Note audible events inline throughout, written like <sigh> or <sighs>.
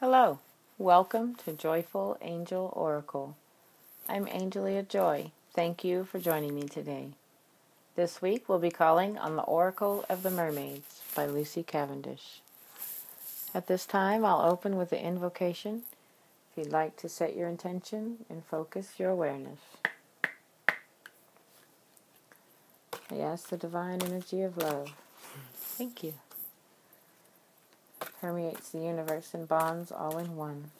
Hello, welcome to Joyful Angel Oracle. I'm Angelia Joy. Thank you for joining me today. This week we'll be calling on the Oracle of the Mermaids by Lucy Cavendish. At this time, I'll open with the invocation if you'd like to set your intention and focus your awareness. I ask the divine energy of love. Thank you permeates the universe and bonds all in one.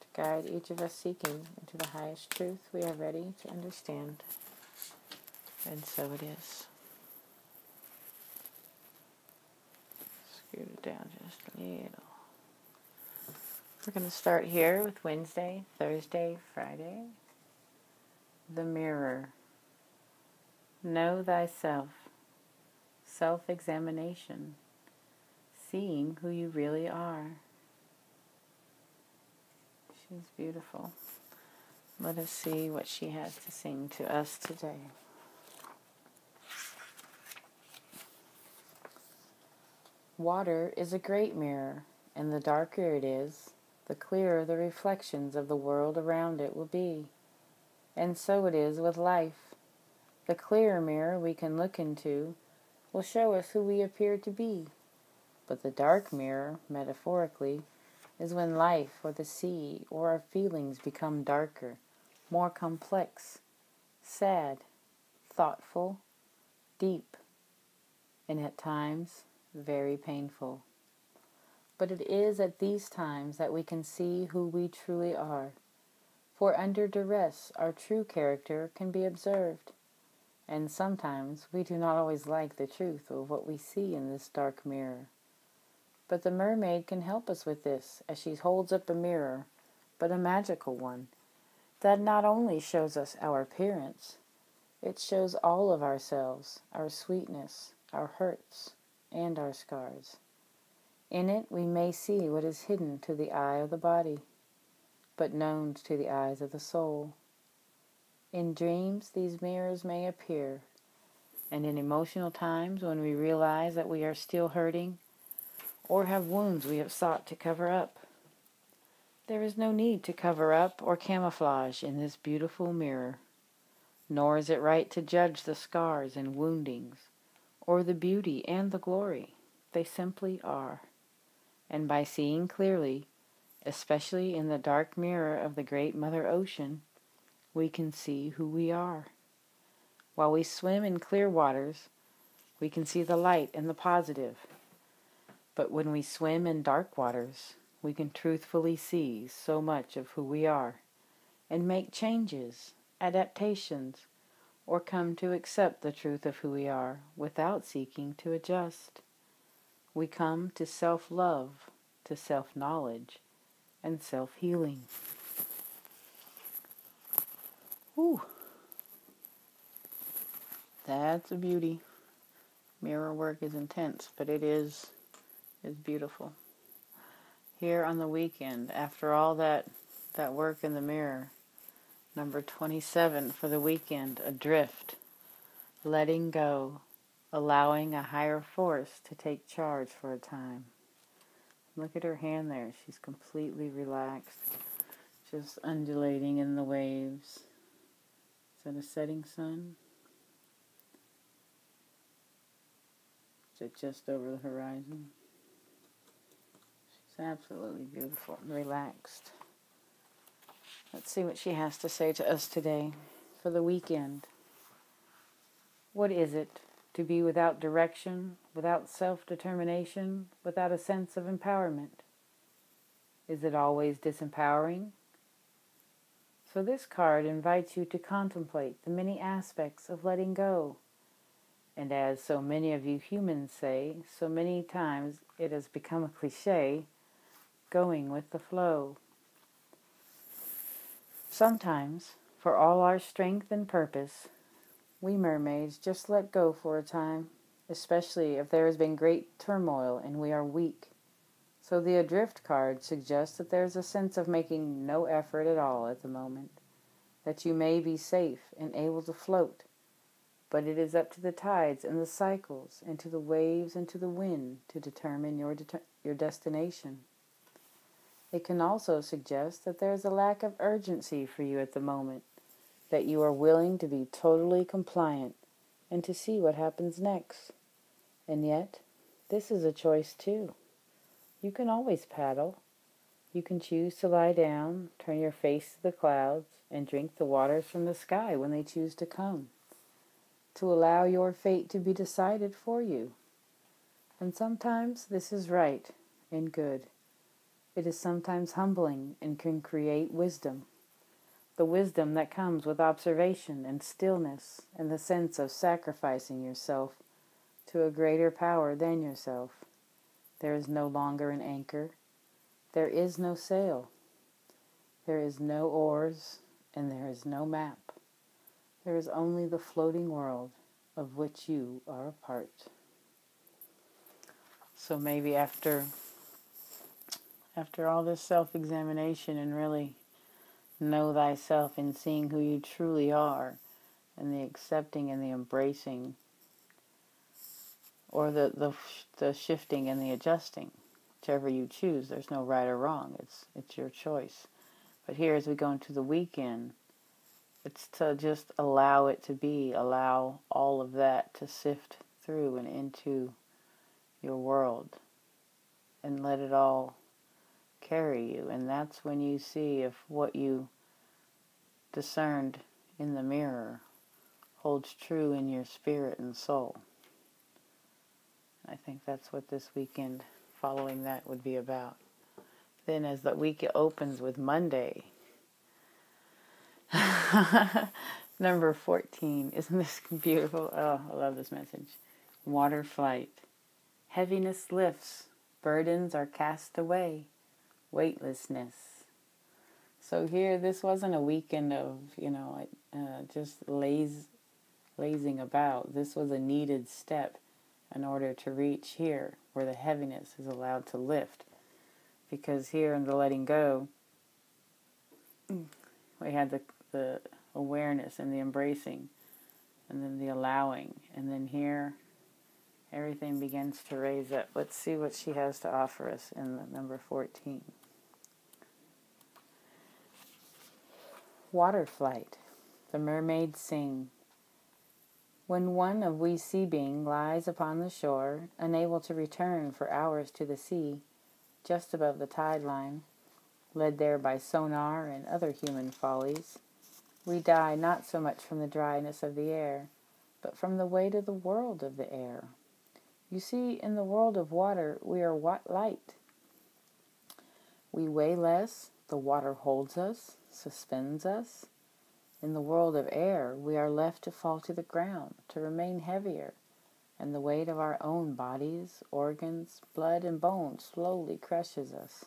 To guide each of us seeking into the highest truth we are ready to understand. And so it is. Scoot it down just a little. We're going to start here with Wednesday, Thursday, Friday. The mirror. Know thyself self examination, seeing who you really are. She's beautiful. Let us see what she has to sing to us today. Water is a great mirror, and the darker it is, the clearer the reflections of the world around it will be. And so it is with life. The clearer mirror we can look into, will show us who we appear to be. But the dark mirror, metaphorically, is when life or the sea or our feelings become darker, more complex, sad, thoughtful, deep, and at times very painful. But it is at these times that we can see who we truly are, for under duress our true character can be observed. And sometimes we do not always like the truth of what we see in this dark mirror. But the mermaid can help us with this as she holds up a mirror, but a magical one, that not only shows us our appearance, it shows all of ourselves, our sweetness, our hurts, and our scars. In it we may see what is hidden to the eye of the body, but known to the eyes of the soul. In dreams, these mirrors may appear, and in emotional times when we realize that we are still hurting or have wounds we have sought to cover up. There is no need to cover up or camouflage in this beautiful mirror, nor is it right to judge the scars and woundings, or the beauty and the glory. They simply are. And by seeing clearly, especially in the dark mirror of the great Mother Ocean, we can see who we are. While we swim in clear waters, we can see the light and the positive. But when we swim in dark waters, we can truthfully see so much of who we are and make changes, adaptations, or come to accept the truth of who we are without seeking to adjust. We come to self love, to self knowledge, and self healing. Whew. That's a beauty. Mirror work is intense, but it is is beautiful. Here on the weekend, after all that that work in the mirror, number 27 for the weekend, adrift, letting go, allowing a higher force to take charge for a time. Look at her hand there. She's completely relaxed, just undulating in the waves. Is that a setting sun? Is it just over the horizon? She's absolutely beautiful and relaxed. Let's see what she has to say to us today for the weekend. What is it to be without direction, without self determination, without a sense of empowerment? Is it always disempowering? So this card invites you to contemplate the many aspects of letting go. And as so many of you humans say, so many times it has become a cliche, going with the flow. Sometimes, for all our strength and purpose, we mermaids just let go for a time, especially if there has been great turmoil and we are weak. So the adrift card suggests that there's a sense of making no effort at all at the moment, that you may be safe and able to float, but it is up to the tides and the cycles and to the waves and to the wind to determine your, de- your destination. It can also suggest that there is a lack of urgency for you at the moment, that you are willing to be totally compliant and to see what happens next. And yet, this is a choice too. You can always paddle. You can choose to lie down, turn your face to the clouds, and drink the waters from the sky when they choose to come to allow your fate to be decided for you. And sometimes this is right and good. It is sometimes humbling and can create wisdom. The wisdom that comes with observation and stillness and the sense of sacrificing yourself to a greater power than yourself. There is no longer an anchor. There is no sail. There is no oars and there is no map. There is only the floating world of which you are a part. So maybe after after all this self-examination and really know thyself in seeing who you truly are and the accepting and the embracing or the, the the shifting and the adjusting whichever you choose there's no right or wrong it's it's your choice but here as we go into the weekend it's to just allow it to be, allow all of that to sift through and into your world and let it all carry you. And that's when you see if what you discerned in the mirror holds true in your spirit and soul. I think that's what this weekend following that would be about. Then, as the week opens with Monday, <laughs> Number 14. Isn't this beautiful? Oh, I love this message. Water flight. Heaviness lifts. Burdens are cast away. Weightlessness. So here, this wasn't a weekend of, you know, uh, just laze, lazing about. This was a needed step in order to reach here where the heaviness is allowed to lift. Because here in the letting go, we had the the awareness and the embracing and then the allowing. And then here, everything begins to raise up. Let's see what she has to offer us in the number 14. Water flight. The mermaids sing. When one of we sea being lies upon the shore, unable to return for hours to the sea, just above the tide line, led there by sonar and other human follies, we die not so much from the dryness of the air, but from the weight of the world of the air. You see, in the world of water, we are what light. We weigh less, the water holds us, suspends us. In the world of air, we are left to fall to the ground, to remain heavier, and the weight of our own bodies, organs, blood, and bone slowly crushes us.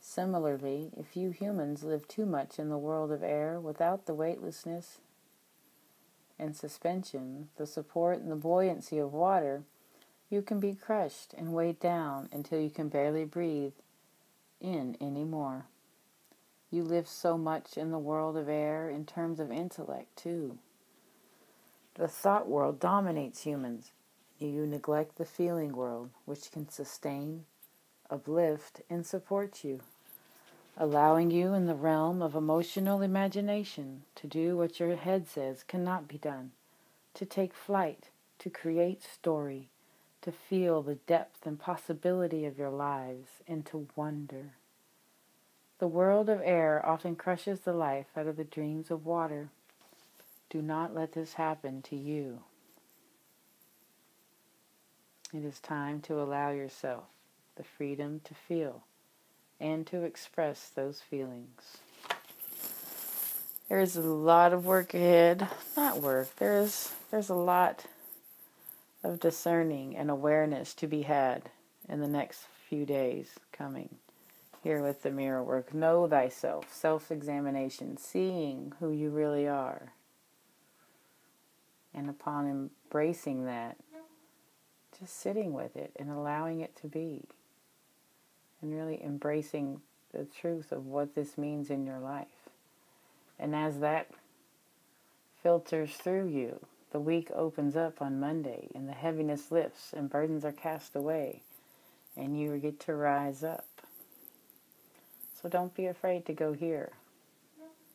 Similarly, if you humans live too much in the world of air without the weightlessness and suspension, the support and the buoyancy of water, you can be crushed and weighed down until you can barely breathe in anymore. You live so much in the world of air in terms of intellect, too. The thought world dominates humans. You neglect the feeling world, which can sustain, uplift, and support you allowing you in the realm of emotional imagination to do what your head says cannot be done, to take flight, to create story, to feel the depth and possibility of your lives, and to wonder. The world of air often crushes the life out of the dreams of water. Do not let this happen to you. It is time to allow yourself the freedom to feel and to express those feelings. There is a lot of work ahead. Not work. There's there's a lot of discerning and awareness to be had in the next few days coming. Here with the mirror work. Know thyself, self examination, seeing who you really are. And upon embracing that, just sitting with it and allowing it to be and really embracing the truth of what this means in your life. And as that filters through you, the week opens up on Monday and the heaviness lifts and burdens are cast away and you get to rise up. So don't be afraid to go here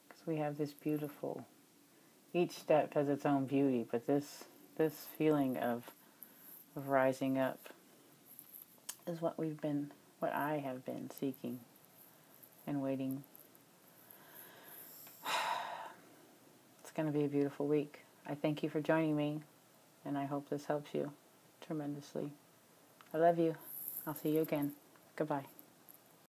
because we have this beautiful, each step has its own beauty, but this, this feeling of, of rising up is what we've been, what I have been seeking and waiting. <sighs> It's going to be a beautiful week. I thank you for joining me, and I hope this helps you tremendously. I love you. I'll see you again. Goodbye.